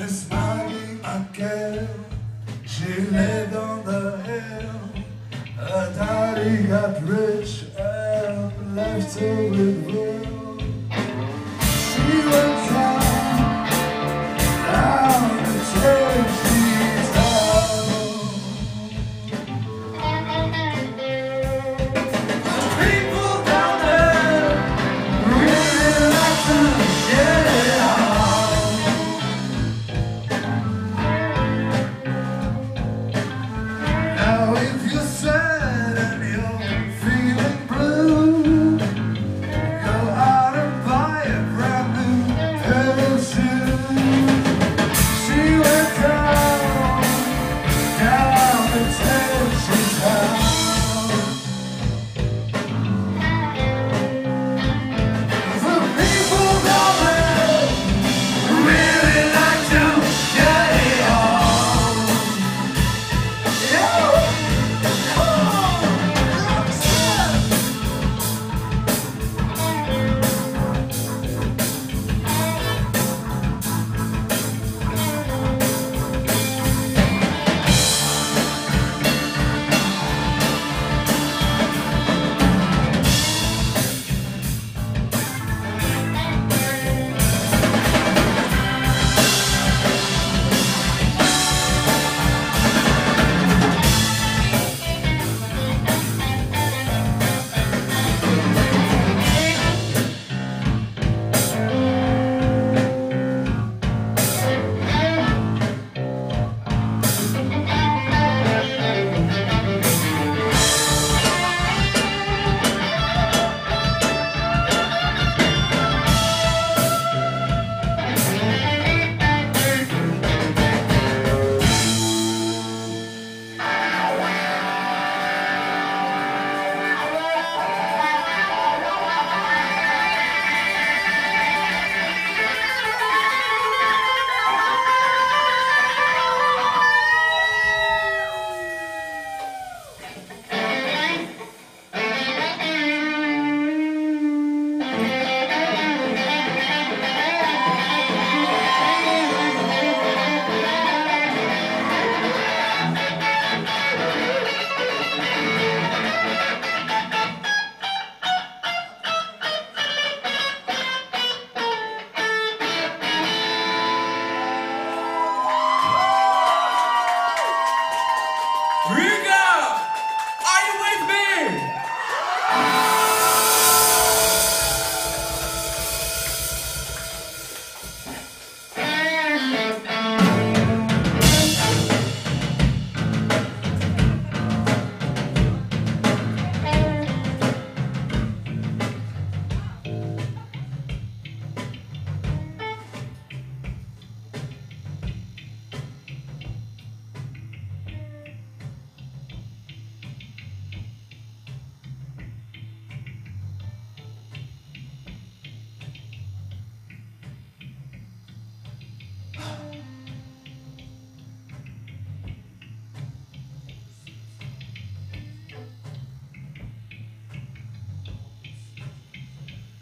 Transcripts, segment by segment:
This smiling again. She lived on the hill. Her daddy got rich and left her with room. Rico!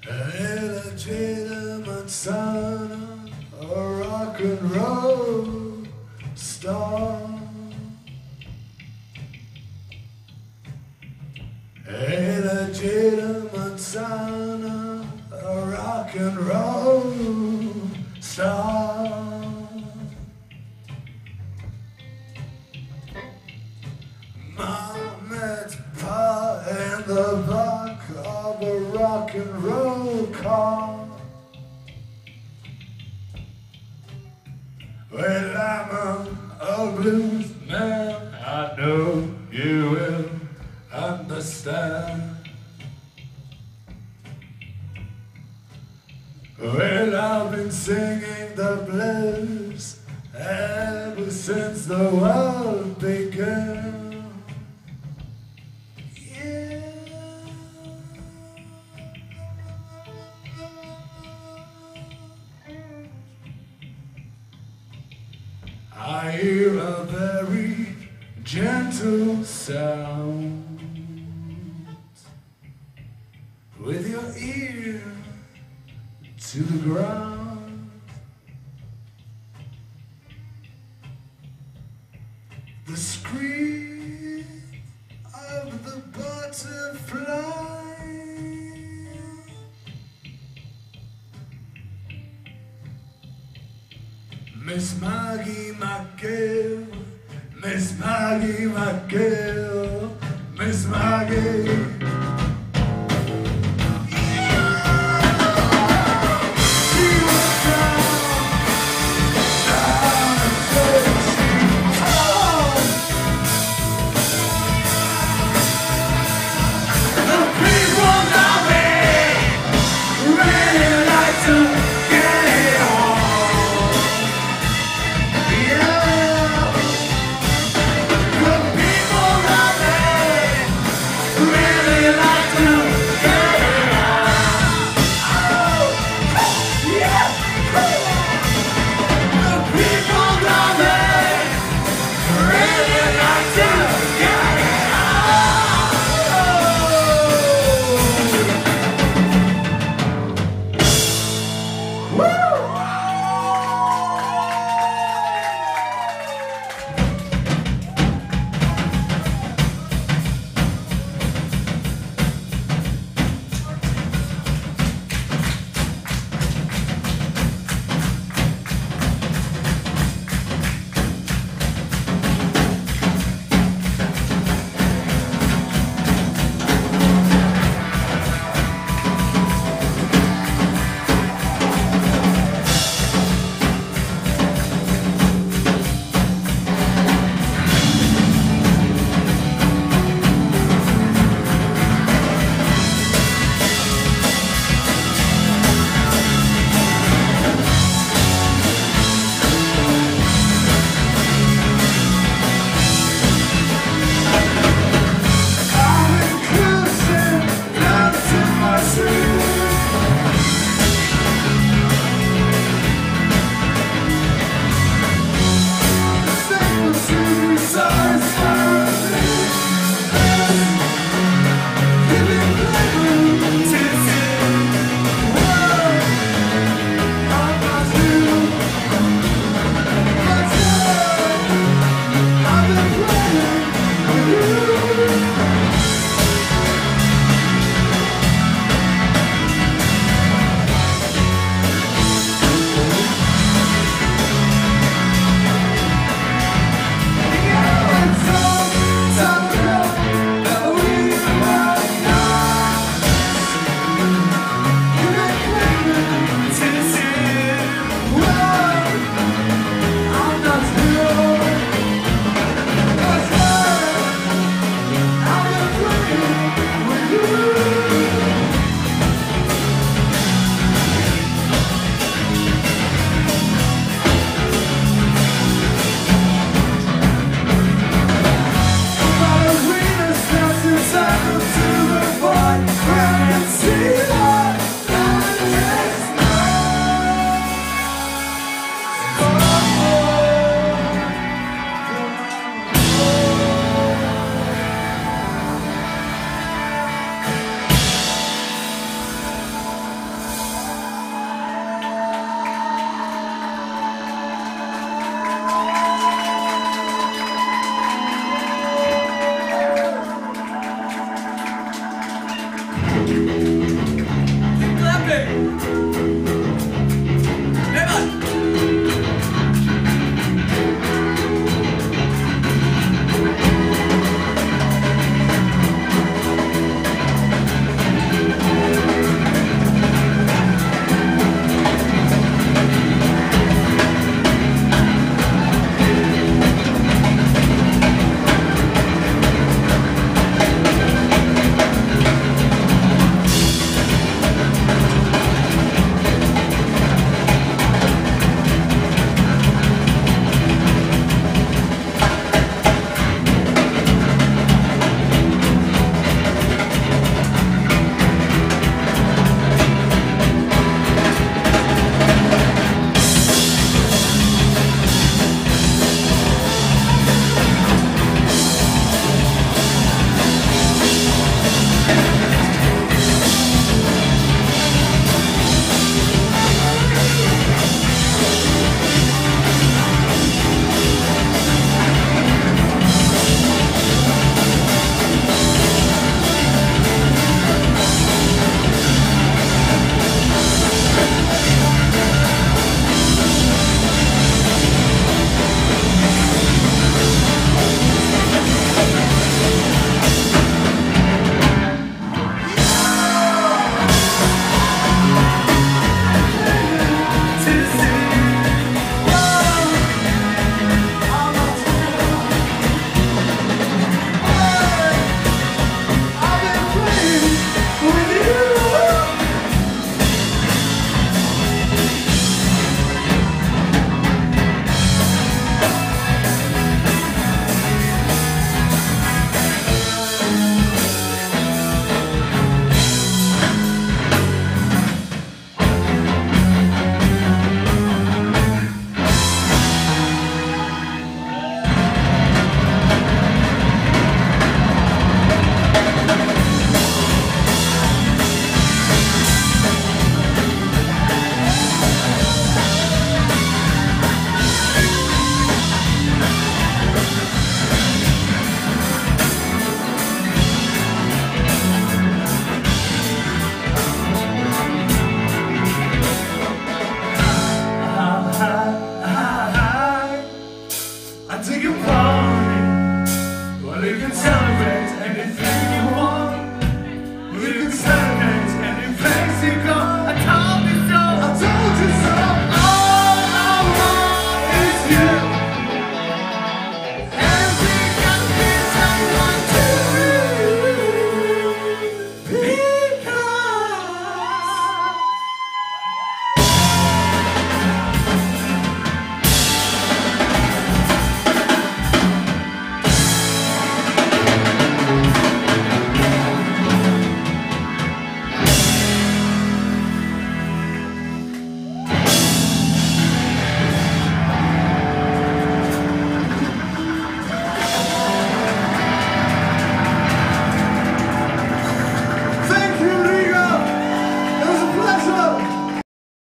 Had a gin a rock and roll star. Illegitimate a gin a rock and roll. Well, I've been singing the blues ever since the world began. Yeah. I hear a very gentle sound with your ear to the ground. The scream of the butterfly Miss Maggie M'Gill, Miss Maggie M'Gill, Miss Maggie.